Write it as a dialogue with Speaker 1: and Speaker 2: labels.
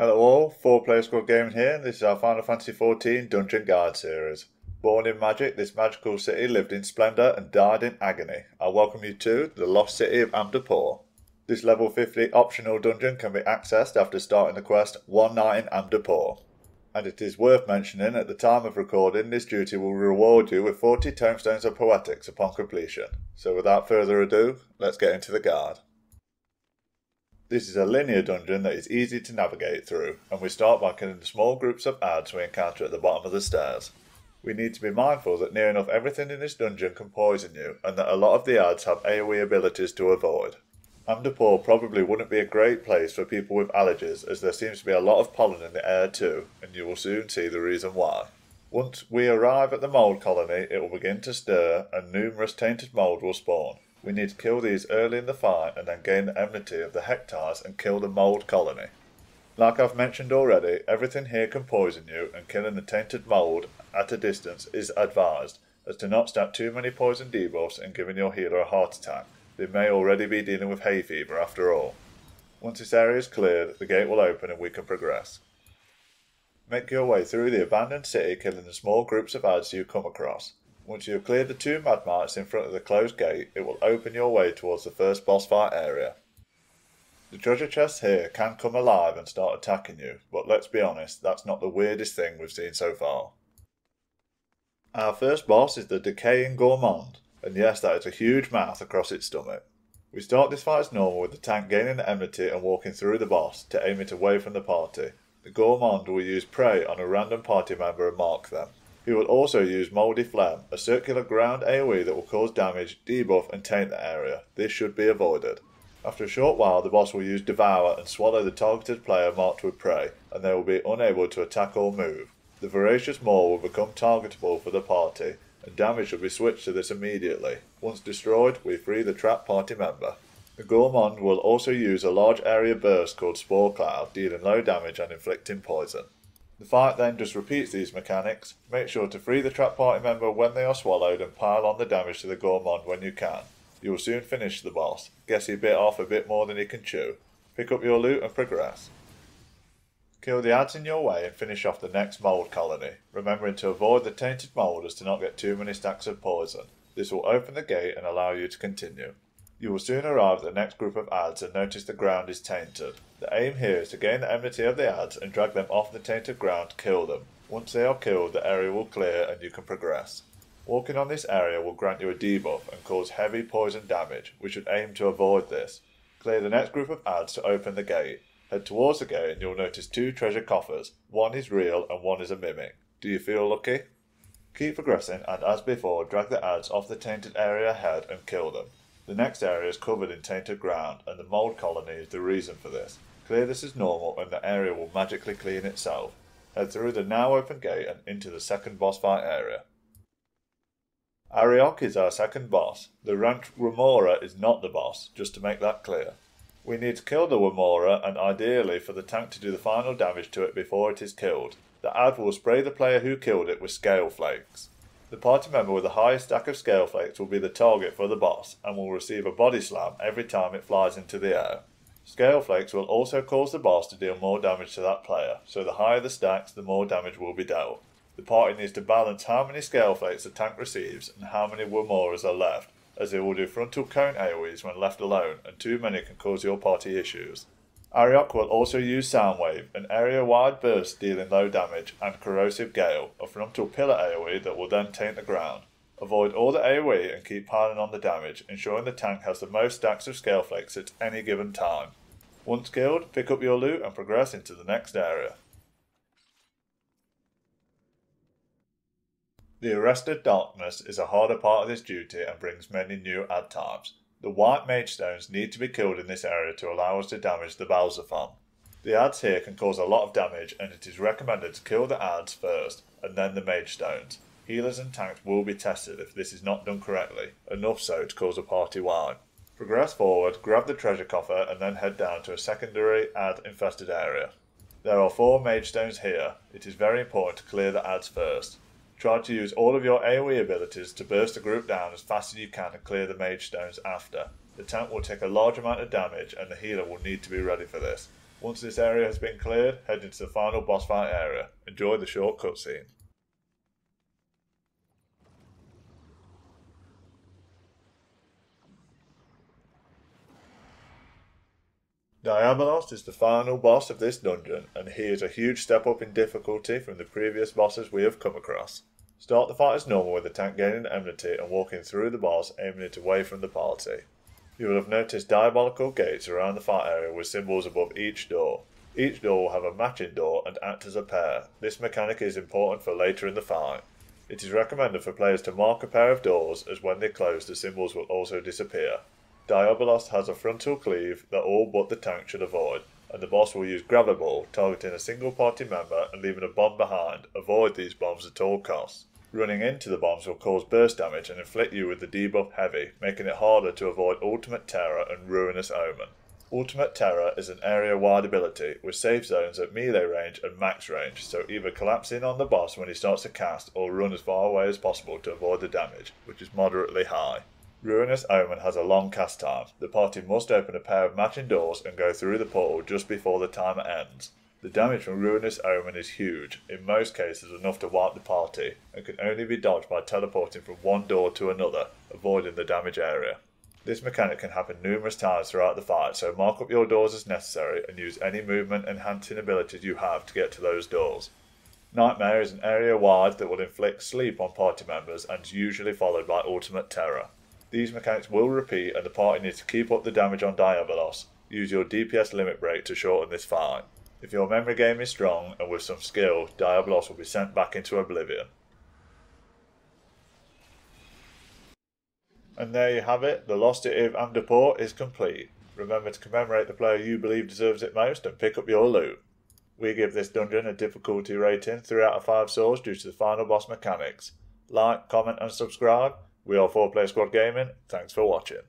Speaker 1: Hello all, 4 Player Squad Gaming here, and this is our Final Fantasy XIV Dungeon Guide series. Born in magic, this magical city lived in splendour and died in agony. I welcome you to the lost city of Amdapor. This level 50 optional dungeon can be accessed after starting the quest One Night in Amdapor. And it is worth mentioning at the time of recording, this duty will reward you with 40 tombstones of Poetics upon completion. So without further ado, let's get into the guard. This is a linear dungeon that is easy to navigate through, and we start by killing the small groups of ads we encounter at the bottom of the stairs. We need to be mindful that near enough everything in this dungeon can poison you, and that a lot of the ads have AoE abilities to avoid. Amdapor probably wouldn't be a great place for people with allergies, as there seems to be a lot of pollen in the air too, and you will soon see the reason why. Once we arrive at the mould colony, it will begin to stir, and numerous tainted mould will spawn. We need to kill these early in the fight and then gain the enmity of the Hectares and kill the mould colony. Like I've mentioned already, everything here can poison you and killing the tainted mould at a distance is advised, as to not stack too many poison debuffs and giving your healer a heart attack. They may already be dealing with hay fever after all. Once this area is cleared, the gate will open and we can progress. Make your way through the abandoned city killing the small groups of ads you come across. Once you have cleared the two mad marks in front of the closed gate, it will open your way towards the first boss fight area. The treasure chests here can come alive and start attacking you, but let's be honest, that's not the weirdest thing we've seen so far. Our first boss is the Decaying Gourmand, and yes, that is a huge mouth across its stomach. We start this fight as normal with the tank gaining the enmity and walking through the boss to aim it away from the party. The Gourmand will use prey on a random party member and mark them. He will also use Mouldy Phlegm, a circular ground AoE that will cause damage, debuff and taint the area. This should be avoided. After a short while, the boss will use Devour and swallow the targeted player marked with prey, and they will be unable to attack or move. The Voracious Maw will become targetable for the party, and damage will be switched to this immediately. Once destroyed, we free the trapped party member. The Gourmand will also use a large area burst called Spore Cloud, dealing low damage and inflicting poison. The fight then just repeats these mechanics. Make sure to free the trap party member when they are swallowed and pile on the damage to the Gourmand when you can. You will soon finish the boss. Guess he bit off a bit more than he can chew. Pick up your loot and progress. Kill the ads in your way and finish off the next mould colony, remembering to avoid the tainted mould as to not get too many stacks of poison. This will open the gate and allow you to continue. You will soon arrive at the next group of ads and notice the ground is tainted. The aim here is to gain the enmity of the ads and drag them off the tainted ground to kill them. Once they are killed, the area will clear and you can progress. Walking on this area will grant you a debuff and cause heavy poison damage. We should aim to avoid this. Clear the next group of ads to open the gate. Head towards the gate and you'll notice two treasure coffers. One is real and one is a mimic. Do you feel lucky? Keep progressing and as before, drag the ads off the tainted area ahead and kill them. The next area is covered in tainted ground and the mould colony is the reason for this. Clear this as normal and the area will magically clean itself. Head through the now open gate and into the second boss fight area. Arioch is our second boss. The rank Remora is not the boss, just to make that clear. We need to kill the Remora and ideally for the tank to do the final damage to it before it is killed. The ad will spray the player who killed it with scale flakes. The party member with the highest stack of scale flakes will be the target for the boss and will receive a body slam every time it flies into the air. Scale flakes will also cause the boss to deal more damage to that player, so the higher the stacks, the more damage will be dealt. The party needs to balance how many scale flakes the tank receives and how many Remoras are left, as they will do frontal cone AoEs when left alone, and too many can cause your party issues. Arioch will also use Soundwave, an area-wide burst dealing low damage, and Corrosive Gale, a frontal pillar AoE that will then taint the ground. Avoid all the AoE and keep piling on the damage, ensuring the tank has the most stacks of scale flakes at any given time. Once killed, pick up your loot and progress into the next area. The Arrested Darkness is a harder part of this duty and brings many new ad types. The white mage stones need to be killed in this area to allow us to damage the Balzaphon. The ads here can cause a lot of damage and it is recommended to kill the ads first and then the mage stones. Healers and tanks will be tested if this is not done correctly, enough so to cause a party wide. Progress forward, grab the treasure coffer, and then head down to a secondary ad infested area. There are four mage stones here. It is very important to clear the ads first. Try to use all of your AoE abilities to burst the group down as fast as you can and clear the mage stones after. The tank will take a large amount of damage and the healer will need to be ready for this. Once this area has been cleared, head into the final boss fight area. Enjoy the short cutscene. Diabolos is the final boss of this dungeon, and he is a huge step up in difficulty from the previous bosses we have come across. Start the fight as normal with the tank gaining enmity and walking through the boss, aiming it away from the party. You will have noticed diabolical gates around the fight area with symbols above each door. Each door will have a matching door and act as a pair. This mechanic is important for later in the fight. It is recommended for players to mark a pair of doors as when they close the symbols will also disappear. Diabolos has a frontal cleave that all but the tank should avoid, and the boss will use Graviball, targeting a single party member and leaving a bomb behind. Avoid these bombs at all costs. Running into the bombs will cause burst damage and inflict you with the debuff Heavy, making it harder to avoid Ultimate Terror and Ruinous Omen. Ultimate Terror is an area-wide ability with safe zones at melee range and max range, so either collapse in on the boss when he starts to cast or run as far away as possible to avoid the damage, which is moderately high. Ruinous Omen has a long cast time. The party must open a pair of matching doors and go through the portal just before the timer ends. The damage from Ruinous Omen is huge, in most cases enough to wipe the party, and can only be dodged by teleporting from one door to another, avoiding the damage area. This mechanic can happen numerous times throughout the fight, so mark up your doors as necessary and use any movement enhancing abilities you have to get to those doors. Nightmare is an area wide that will inflict sleep on party members and is usually followed by ultimate terror. These mechanics will repeat and the party needs to keep up the damage on Diabolos. Use your DPS limit break to shorten this fight. If your memory game is strong and with some skill, Diabolos will be sent back into oblivion. And there you have it, the Lost City of Amdapor is complete. Remember to commemorate the player you believe deserves it most and pick up your loot. We give this dungeon a difficulty rating 3 out of 5 stars due to the final boss mechanics. Like, comment and subscribe we are 4 Player Squad Gaming. Thanks for watching.